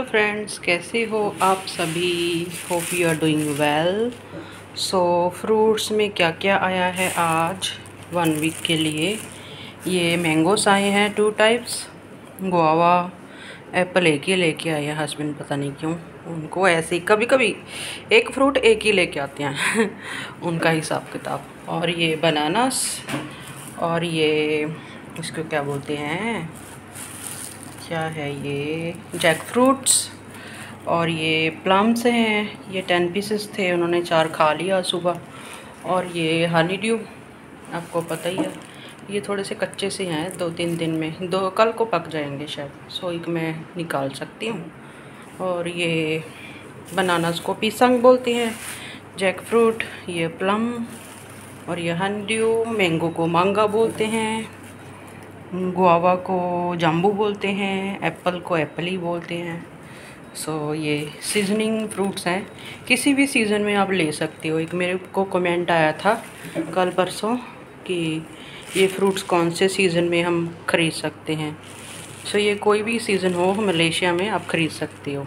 Hello friends कैसे हो आप सभी? Hope you are doing well so fruits में क्या क्या आया है आज? वन वीक के लिए. ये मैंगोस आए हैं टू टाइप्स गुआवा एप्पल एक ही लेके आए हैं हस्बैंड पता नहीं क्यों. उनको ऐसे ही कभी कभी एक फ्रूट एक ही लेके आते हैं. उनका हिसाब किताब. और ये बनानास और ये, इसको क्या बोलते हैं? क्या है ये? जैक फ्रूट्स और ये प्लम्स हैं। ये टेन पीसेस थे, उन्होंने चार खा लिया सुबह। और ये हनी ड्यू आपको पता ही है। ये थोड़े से कच्चे से हैं, दो तीन दिन में। दो, कल को पक जाएँगे शायद। सो एक मैं निकाल सकती हूँ। और ये बनानास को पीसंग बोलते हैं। जैक फ्रूट ये प्लम और ये हनी ड्यू मैंगो को मांगा बोलते हैं। गुआवा को जाम्बू बोलते हैं एप्पल को एप्पल ही बोलते हैं। सो so, ये सीजनिंग फ्रूट्स हैं। किसी भी सीज़न में आप ले सकते हो। एक मेरे को कमेंट आया था कल परसों कि ये फ्रूट्स कौन से सीज़न में हम ख़रीद सकते हैं। सो so, ये कोई भी सीज़न हो मलेशिया में आप ख़रीद सकते हो।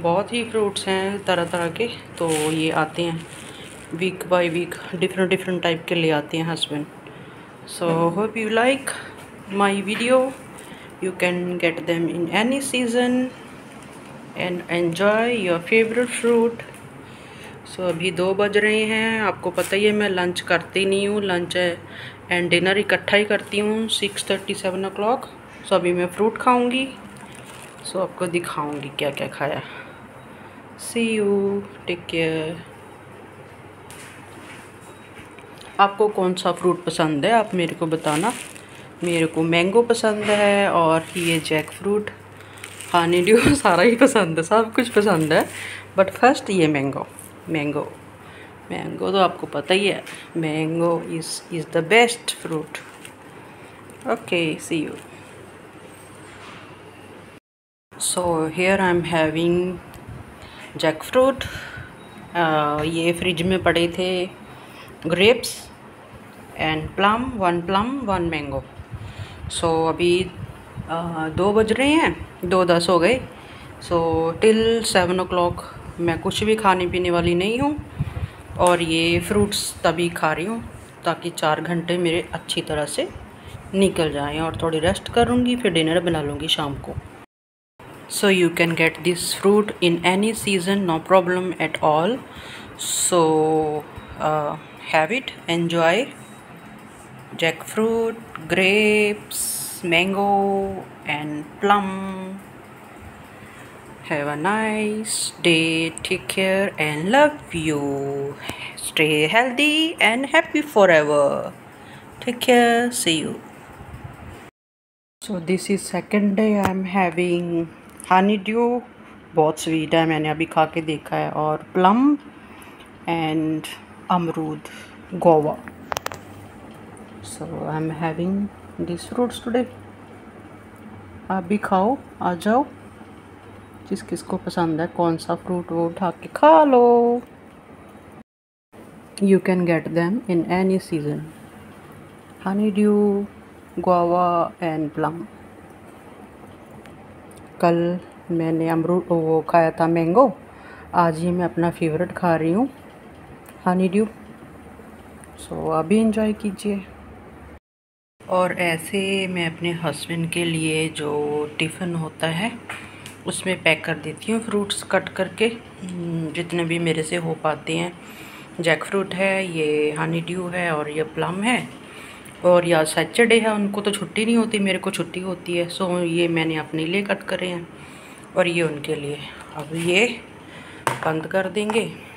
बहुत ही फ्रूट्स हैं तरह तरह के तो ये आते हैं। Week by week different different type के ले आते हैं husband so hope you like my video. You can get them in any season and enjoy your favorite fruit. So so, अभी दो बज रहे हैं। आपको पता ही है मैं लंच करती नहीं हूँ। लंच एंड डिनर इकट्ठा ही करती हूँ। Six thirty seven o'clock so अभी मैं फ्रूट खाऊँगी। सो so, आपको दिखाऊँगी क्या क्या खाया। सी यू टेक केयर आपको कौन सा फ्रूट पसंद है? आप मेरे को बताना। मेरे को मैंगो पसंद है और ये जैक फ्रूट हानी ड्यू सारा ही पसंद है, सब कुछ पसंद है बट फ़र्स्ट ये मैंगो मैंगो मैंगो तो आपको पता ही है mango is is the best fruit okay see you so here I am having jackfruit ये फ्रिज में पड़े थे grapes and plum one plum one mango so so, अभी आ, दो बज रहे हैं दो दस हो गए। सो टिल सेवन ओ मैं कुछ भी खाने पीने वाली नहीं हूँ और ये फ्रूट्स तभी खा रही हूँ ताकि चार घंटे मेरे अच्छी तरह से निकल जाएँ और थोड़ी रेस्ट करूँगी फिर डिनर बना लूँगी शाम को। So you can get this fruit in any season no problem at all so have it enjoy jackfruit, grapes, mango and plum. Have a nice day. Take care and love you. Stay healthy and happy forever. Take care. See you. So this is second day I'm having honeydew. बहुत sweet है मैंने अभी खा के देखा है और plum and अमरूद guava so am having this fruits today. आप भी खाओ, आ जाओ। जिस किस को पसंद है, कौन सा फ्रूट वो उठा के खा लो। You can get them in any season honeydew guava and plum कल मैंने अमरूद, वो खाया था मैंगो आज ही मैं अपना फेवरेट खा रही हूँ हनी ड्यू सो अभी इंजॉय कीजिए। और ऐसे मैं अपने हस्बैंड के लिए जो टिफ़िन होता है उसमें पैक कर देती हूँ फ्रूट्स कट करके। हम्म, जितने भी मेरे से हो पाते हैं। जैक फ्रूट है ये हनी ड्यू है और ये प्लम है। और या सैटरडे है उनको तो छुट्टी नहीं होती मेरे को छुट्टी होती है। सो ये मैंने अपने लिए कट करे हैं। और ये उनके लिए। अब ये बंद कर देंगे।